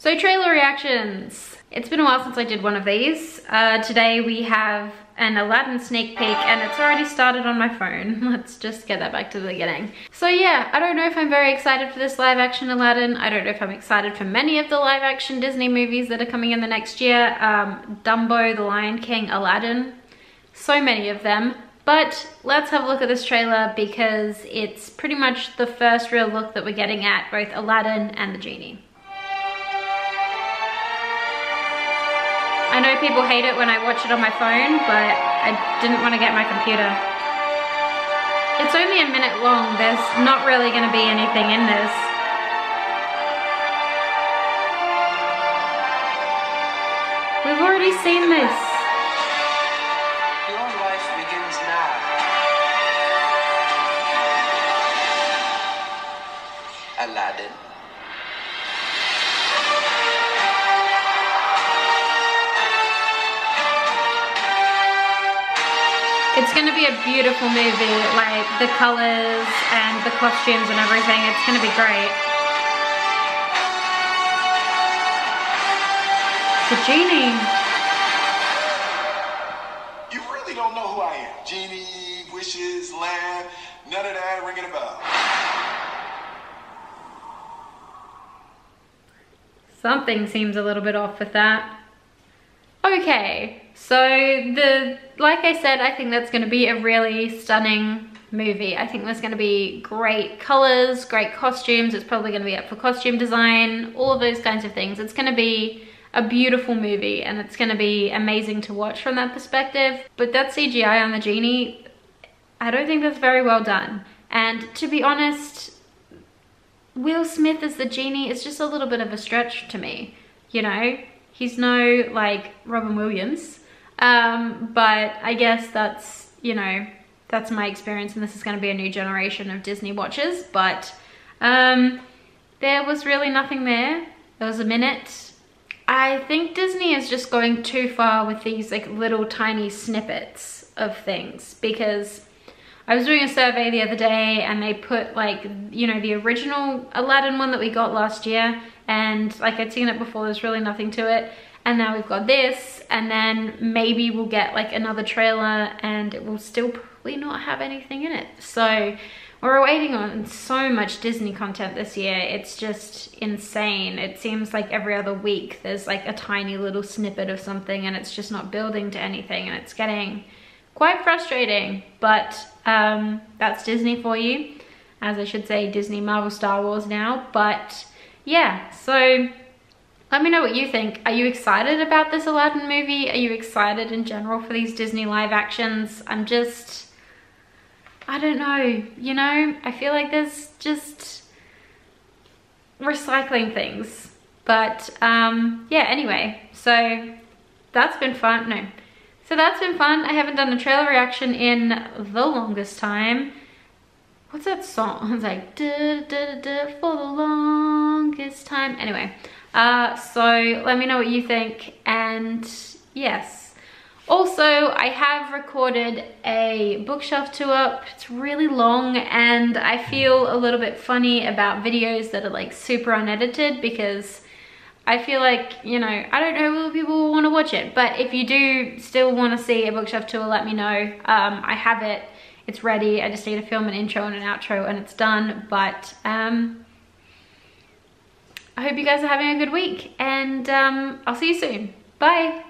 So trailer reactions. It's been a while since I did one of these. Uh, today we have an Aladdin sneak peek and it's already started on my phone. Let's just get that back to the beginning. So yeah, I don't know if I'm very excited for this live action Aladdin. I don't know if I'm excited for many of the live action Disney movies that are coming in the next year. Um, Dumbo, The Lion King, Aladdin, so many of them. But let's have a look at this trailer because it's pretty much the first real look that we're getting at both Aladdin and the Genie. I know people hate it when I watch it on my phone, but I didn't want to get my computer. It's only a minute long. There's not really going to be anything in this. We've already seen this. It's gonna be a beautiful movie, like the colors and the costumes and everything. It's gonna be great. The genie. You really don't know who I am. Genie, wishes, lamb, none of that ringing a bell. Something seems a little bit off with that. Okay, so the like I said, I think that's going to be a really stunning movie. I think there's going to be great colors, great costumes. It's probably going to be up for costume design, all of those kinds of things. It's going to be a beautiful movie and it's going to be amazing to watch from that perspective. But that CGI on the genie, I don't think that's very well done. And to be honest, Will Smith as the genie is just a little bit of a stretch to me, you know? He's no like Robin Williams, um, but I guess that's, you know, that's my experience and this is going to be a new generation of Disney watchers, but um, there was really nothing there. There was a minute. I think Disney is just going too far with these like little tiny snippets of things because I was doing a survey the other day and they put like, you know, the original Aladdin one that we got last year and like I'd seen it before, there's really nothing to it. And now we've got this and then maybe we'll get like another trailer and it will still probably not have anything in it. So we're waiting on so much Disney content this year. It's just insane. It seems like every other week there's like a tiny little snippet of something and it's just not building to anything and it's getting quite frustrating, but um, that's Disney for you. As I should say, Disney, Marvel, Star Wars now. But yeah, so let me know what you think. Are you excited about this Aladdin movie? Are you excited in general for these Disney live actions? I'm just, I don't know, you know? I feel like there's just recycling things. But um, yeah, anyway, so that's been fun. No, so that's been fun. I haven't done a trailer reaction in the longest time. What's that song? It's like, da, da, da, for the longest time. Anyway, uh, so let me know what you think. And yes. Also, I have recorded a bookshelf tour. It's really long and I feel a little bit funny about videos that are like super unedited because I feel like, you know, I don't know whether people will want to watch it, but if you do still want to see a bookshelf tour, let me know. Um, I have it, it's ready. I just need to film an intro and an outro and it's done. But um, I hope you guys are having a good week and um, I'll see you soon. Bye.